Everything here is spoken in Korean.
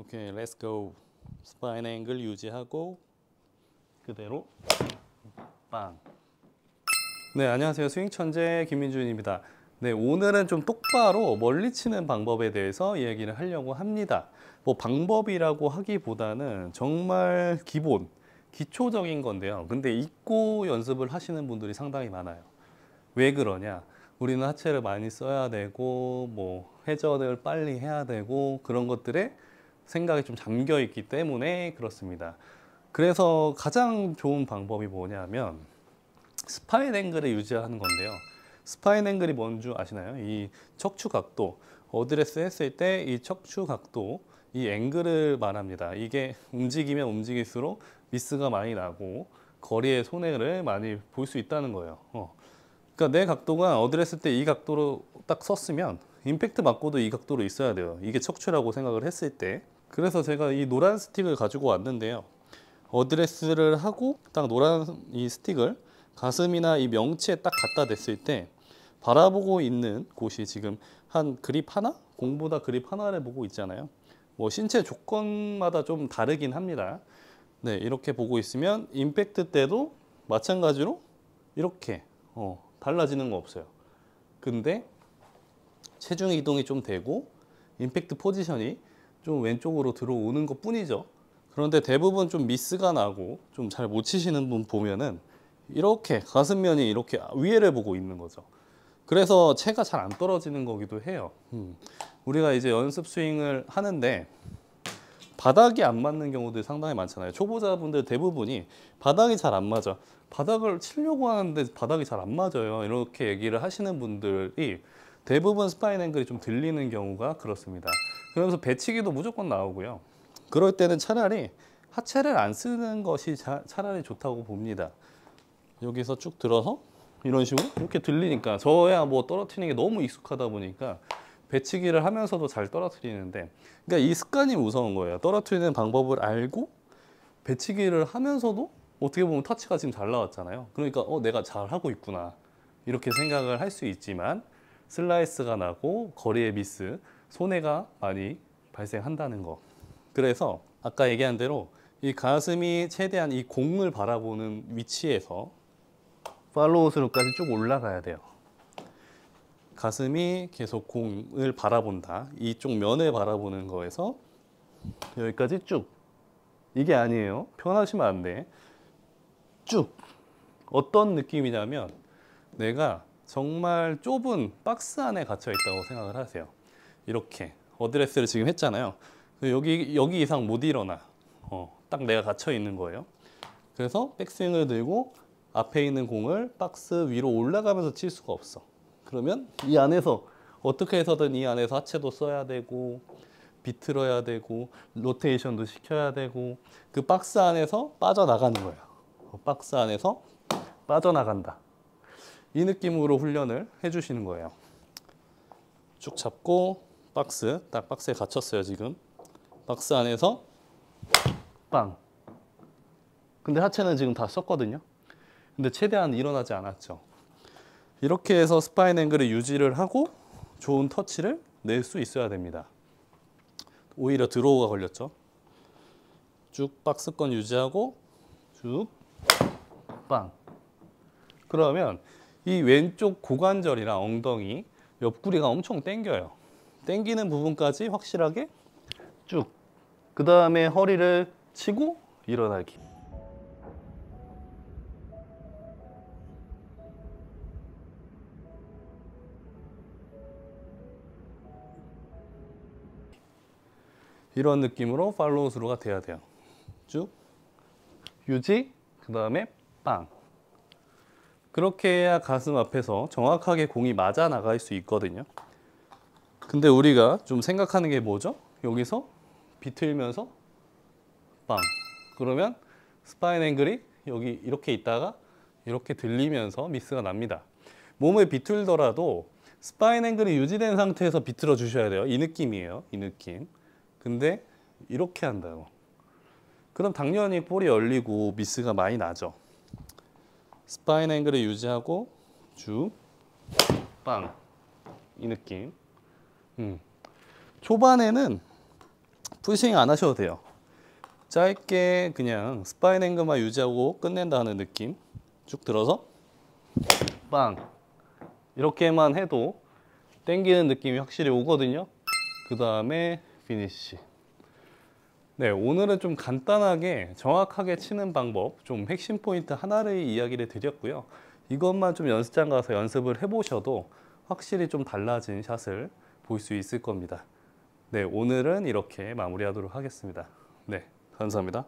Okay, let's go. spine angle 유지하고 그대로 빵. 네, 안녕하세요. 스윙 천재 김민준입니다. 네, 오늘은 좀 똑바로 멀리 치는 방법에 대해서 이야기를 하려고 합니다. 뭐 방법이라고 하기보다는 정말 기본, 기초적인 건데요. 근데 잊고 연습을 하시는 분들이 상당히 많아요. 왜 그러냐? 우리는 하체를 많이 써야 되고 뭐 회전을 빨리 해야 되고 그런 것들에 생각이 좀 잠겨 있기 때문에 그렇습니다. 그래서 가장 좋은 방법이 뭐냐면 spine angle을 유지하는 건데요. spine angle이 뭔줄 아시나요? 이 척추 각도, 어드레스 했을 때 이 척추 각도, 이 앵글을 말합니다. 이게 움직이면 움직일수록 미스가 많이 나고 거리의 손해를 많이 볼 수 있다는 거예요. 어. 그러니까 내 각도가 어드레스 때 이 각도로 딱 섰으면 임팩트 맞고도 이 각도로 있어야 돼요. 이게 척추라고 생각을 했을 때. 그래서 제가 이 노란 스틱을 가지고 왔는데요. 어드레스를 하고 딱 노란 이 스틱을 가슴이나 이 명치에 딱 갖다 댔을 때 바라보고 있는 곳이 지금 한 그립 하나? 공보다 그립 하나를 보고 있잖아요. 뭐 신체 조건마다 좀 다르긴 합니다. 네, 이렇게 보고 있으면 임팩트 때도 마찬가지로 이렇게 어, 달라지는 거 없어요. 근데 체중 이동이 좀 되고 임팩트 포지션이 좀 왼쪽으로 들어오는 것 뿐이죠. 그런데 대부분 좀 미스가 나고 좀 잘 못 치시는 분 보면은 이렇게 가슴면이 이렇게 위에를 보고 있는 거죠. 그래서 체가 잘 안 떨어지는 거기도 해요. 음. 우리가 이제 연습 스윙을 하는데 바닥이 안 맞는 경우들이 상당히 많잖아요. 초보자분들 대부분이 바닥이 잘 안 맞아. 바닥을 치려고 하는데 바닥이 잘 안 맞아요. 이렇게 얘기를 하시는 분들이 대부분 spine angle이 좀 들리는 경우가 그렇습니다. 그러면서 배치기도 무조건 나오고요. 그럴 때는 차라리 하체를 안 쓰는 것이 자, 차라리 좋다고 봅니다. 여기서 쭉 들어서 이런 식으로 이렇게 들리니까 저야 뭐 떨어뜨리는 게 너무 익숙하다 보니까 배치기를 하면서도 잘 떨어뜨리는데 그러니까 이 습관이 무서운 거예요. 떨어뜨리는 방법을 알고 배치기를 하면서도 어떻게 보면 터치가 지금 잘 나왔잖아요. 그러니까 어 내가 잘 하고 있구나 이렇게 생각을 할 수 있지만 슬라이스가 나고 거리의 미스 손해가 많이 발생한다는 거. 그래서 아까 얘기한 대로 이 가슴이 최대한 이 공을 바라보는 위치에서 팔로우 스루까지 쭉 올라가야 돼요. 가슴이 계속 공을 바라본다. 이쪽 면을 바라보는 거에서 여기까지 쭉. 이게 아니에요. 편하시면 안 돼. 쭉. 어떤 느낌이냐면 내가 정말 좁은 박스 안에 갇혀 있다고 생각을 하세요. 이렇게 어드레스를 지금 했잖아요. 여기 여기 이상 못 일어나. 어, 딱 내가 갇혀 있는 거예요. 그래서 백스윙을 들고 앞에 있는 공을 박스 위로 올라가면서 칠 수가 없어. 그러면 이 안에서 어떻게 해서든 이 안에서 하체도 써야 되고 비틀어야 되고 로테이션도 시켜야 되고 그 박스 안에서 빠져나가는 거예요. 박스 안에서 빠져나간다. 이 느낌으로 훈련을 해주시는 거예요. 쭉 잡고 박스, 딱 박스에 갇혔어요 지금. 박스 안에서 빵. 근데 하체는 지금 다 썼거든요. 근데 최대한 일어나지 않았죠. 이렇게 해서 spine angle을 유지를 하고 좋은 터치를 낼 수 있어야 됩니다. 오히려 draw가 걸렸죠. 쭉 박스권 유지하고 쭉 빵. 그러면 이 왼쪽 고관절이랑 엉덩이 옆구리가 엄청 땡겨요. 땡기는 부분까지 확실하게 쭉. 그 다음에 허리를 치고 일어나기. 이런 느낌으로 follow through가 돼야 돼요. 쭉 유지, 그 다음에 빵. 그렇게 해야 가슴 앞에서 정확하게 공이 맞아 나갈 수 있거든요. 근데 우리가 좀 생각하는 게 뭐죠? 여기서 비틀면서 빵. 그러면 spine angle이 여기 이렇게 있다가 이렇게 들리면서 미스가 납니다. 몸을 비틀더라도 spine angle이 유지된 상태에서 비틀어 주셔야 돼요. 이 느낌이에요. 이 느낌. 근데 이렇게 한다고. 그럼 당연히 볼이 열리고 미스가 많이 나죠. spine angle을 유지하고 쭉, 빵. 이 느낌. 음. 초반에는 풀스윙 안 하셔도 돼요. 짧게 그냥 spine angle만 유지하고 끝낸다는 느낌. 쭉 들어서 빵 이렇게만 해도 땡기는 느낌이 확실히 오거든요. 그 다음에 피니쉬. 네, 오늘은 좀 간단하게 정확하게 치는 방법, 좀 핵심 포인트 하나를 이야기를 드렸고요. 이것만 좀 연습장 가서 연습을 해보셔도 확실히 좀 달라진 샷을 볼 수 있을 겁니다. 네, 오늘은 이렇게 마무리하도록 하겠습니다. 네, 감사합니다.